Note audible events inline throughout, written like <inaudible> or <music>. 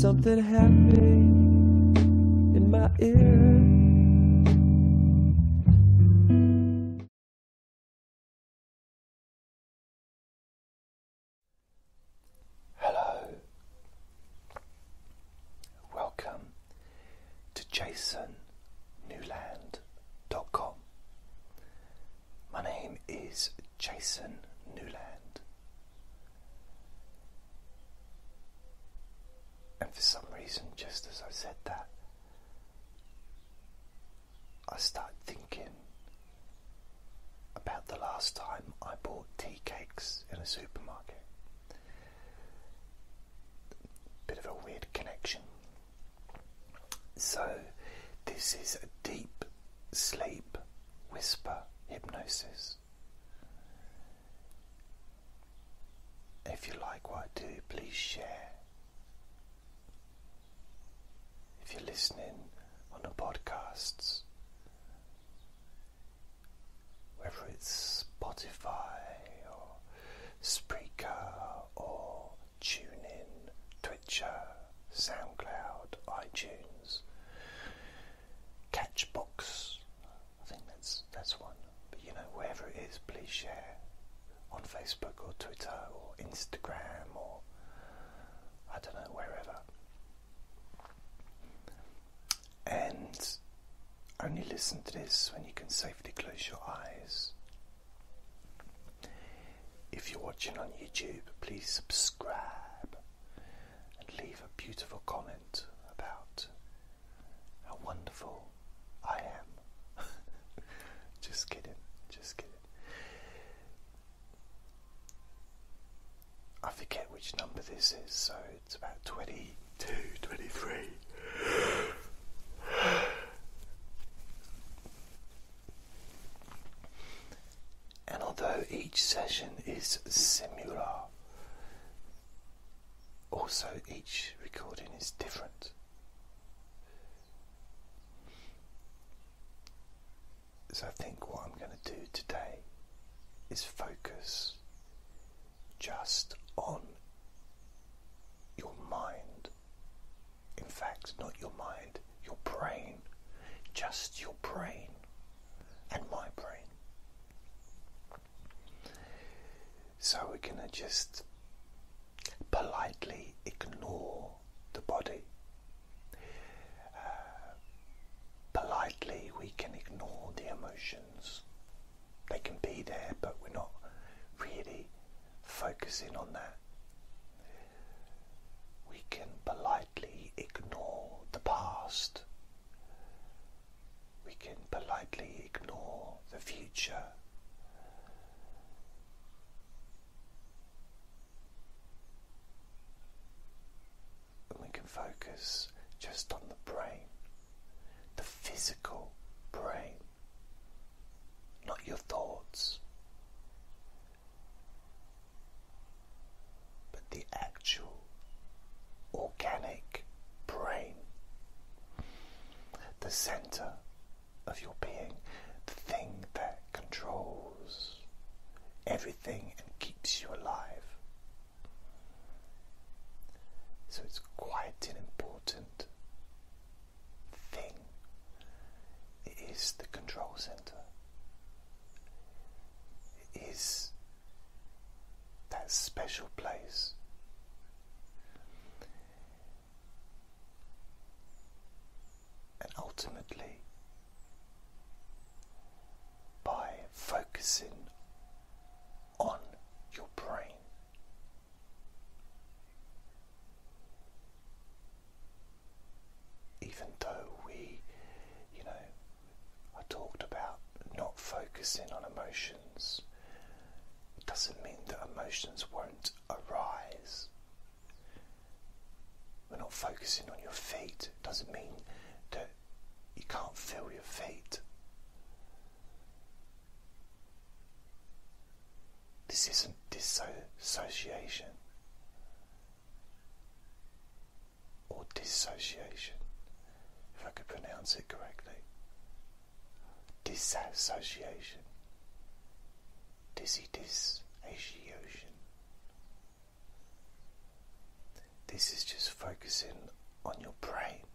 something happy in my ear. Last time I bought tea cakes in a supermarket bit of a weird connection. So, this is a deep sleep whisper hypnosis. If you like what I do, please share. If you're listening on the podcasts, whether it's Spotify or Spreaker or TuneIn, Stitcher, SoundCloud, iTunes, Castbox. I think that's that's one. But you know, wherever it is, please share on Facebook or Twitter or Instagram or I don't know wherever. And only listen to this when you can safely close your eyes. If you're watching on YouTube, please subscribe and leave a beautiful comment about how wonderful I am. <laughs> just kidding, just kidding. I forget which number this is, so it's about 22, 23. And although each session is similar, also each recording is different. So I think what I'm going to do today is focus just on your mind. In fact, not your mind, your brain. Just your brain and my brain. So we're going to just politely ignore the body. Uh, politely, we can ignore the emotions. They can be there, but we're not really focusing on that. We can politely ignore the past. We can politely ignore the future. And we can focus just on the brain, the physical brain, not your thoughts, but the actual organic brain, the center of your being, the thing that controls everything and keeps you alive. So it's quite an important thing. It is the control center. It is that special place. And ultimately, by focusing on your brain, even though we, you know, I talked about not focusing on emotions, it doesn't mean that emotions won't arise. We're not focusing on your feet, doesn't mean that you can't feel your feet. This isn't dissociation or dissociation, if I could pronounce it correctly. Disassociation. Dizzy Diz Ashy Ocean. This is just focusing on your brain.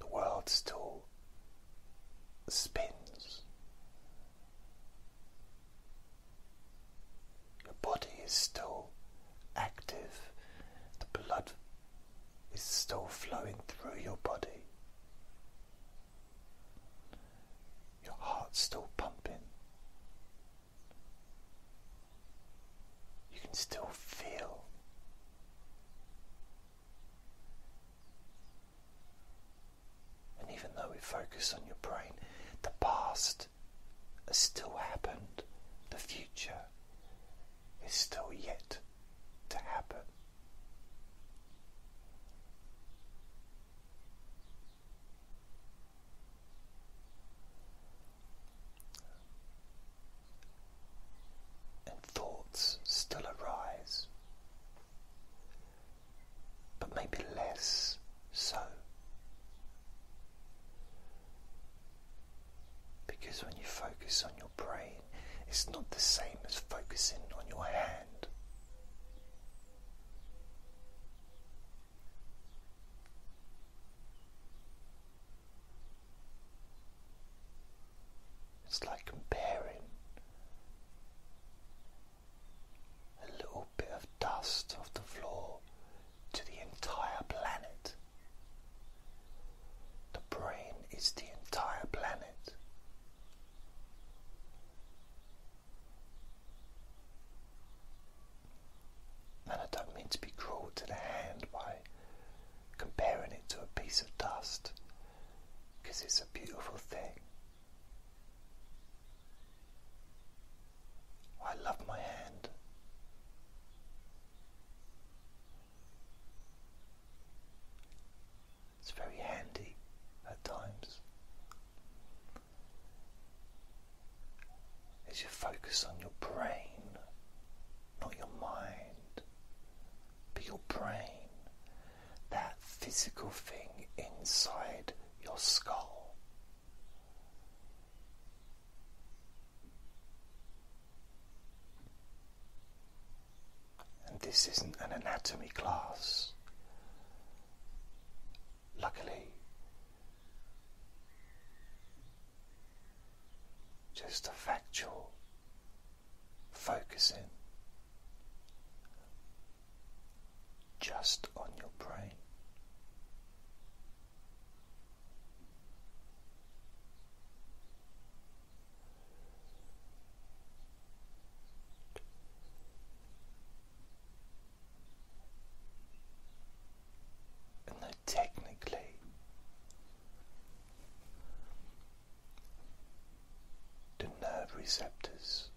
The world still spins. Your body is still active. The blood is still flowing through your body. this isn't an anatomy class. Luckily, just a factual focusing just on your brain. receptors.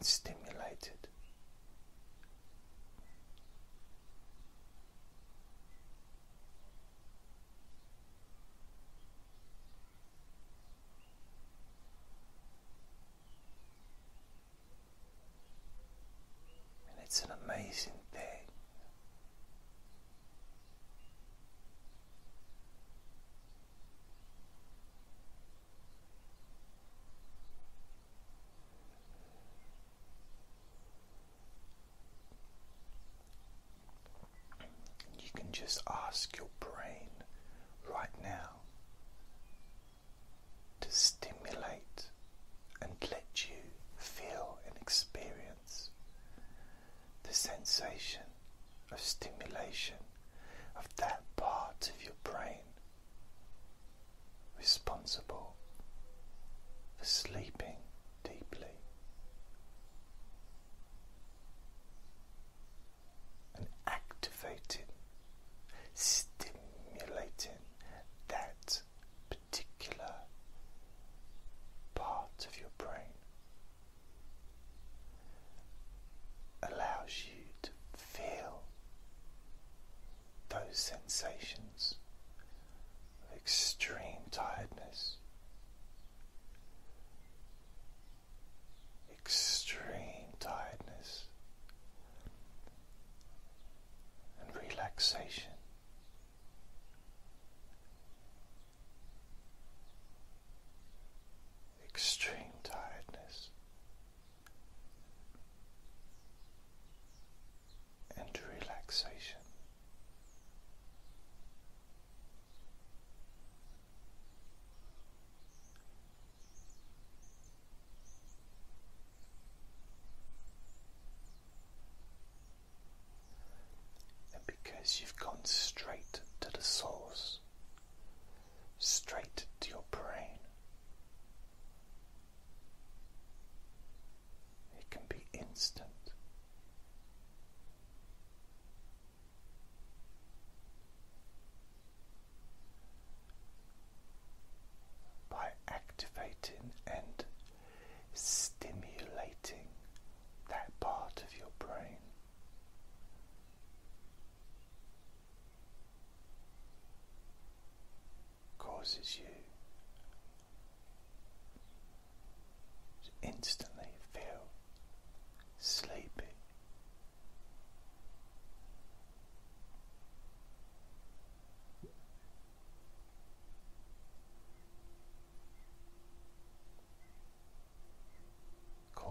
stimulus. just ask your brain right now to stimulate and let you feel and experience the sensation of stimulation of that you've gone straight to the source, straight to your brain. It can be instant.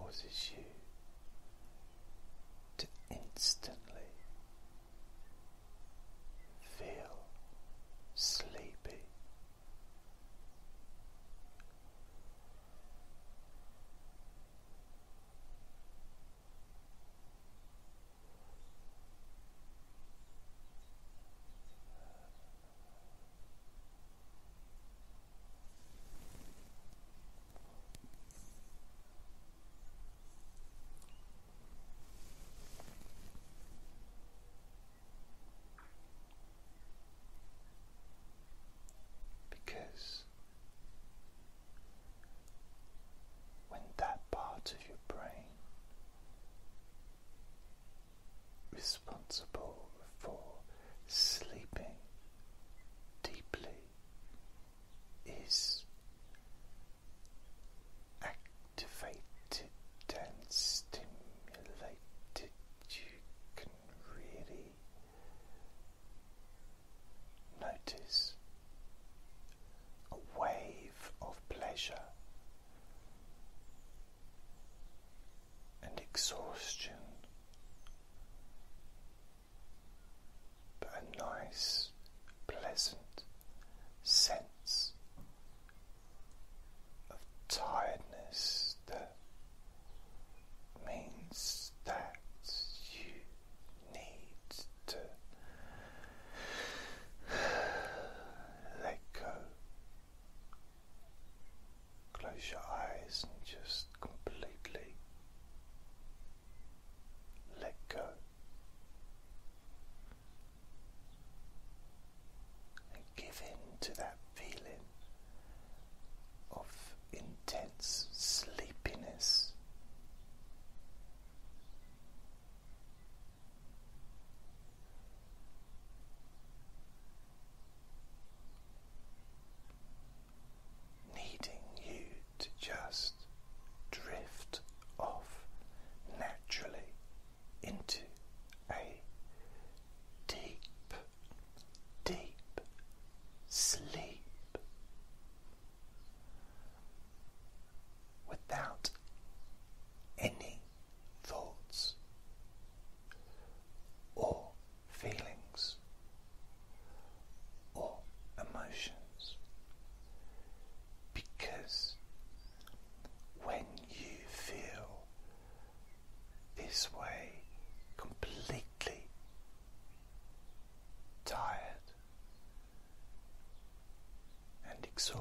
causes you to instantly feel sleep.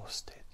exhausted.